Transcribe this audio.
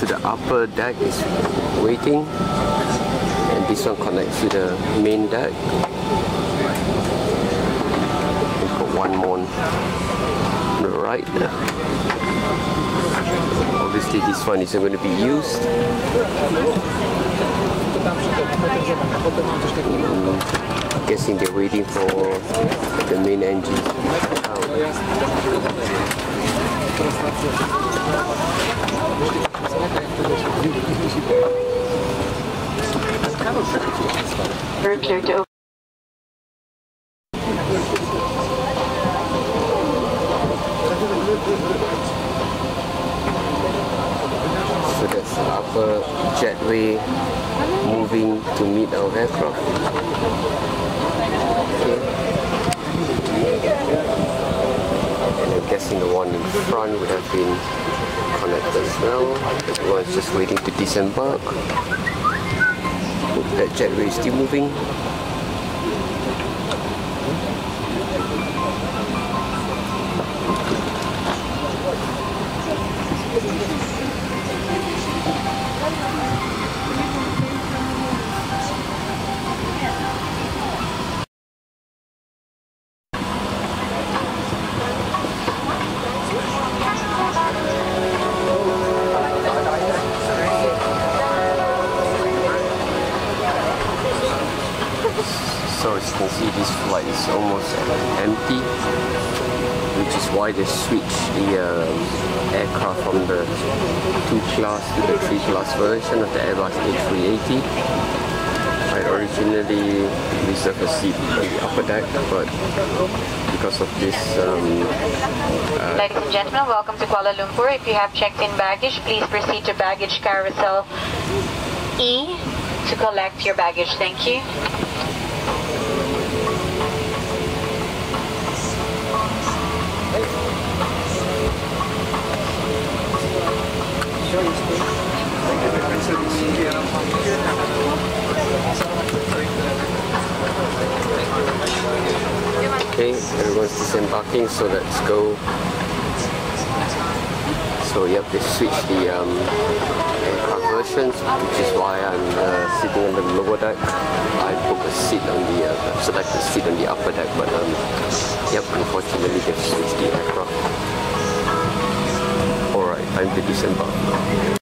to the upper deck is waiting. And this one connects to the main deck. We've got one more on the right. Obviously this one isn't going to be used. Mm, guessing they're waiting for the main engine Very clear to open. So that's the upper jetway moving to meet our aircraft. And I'm guessing the one in front would have been connected well. The one's just waiting to disembark. That jetway is still moving. So as you can see this flight is almost empty which is why they switched the um, aircraft from the 2 class to the 3 class version of the Airbus A380. I originally reserved a seat on the upper deck but because of this um, uh, Ladies and gentlemen, welcome to Kuala Lumpur. If you have checked in baggage, please proceed to baggage carousel E to collect your baggage. Thank you. Okay, everyone's disembarking, so let's go. So yep, they switched the um, aircraft versions, which is why I'm uh, sitting on the lower deck. I booked a seat on the, uh, selected seat on the upper deck, but um, yep, unfortunately they've switched the aircraft. Alright, time to disembark.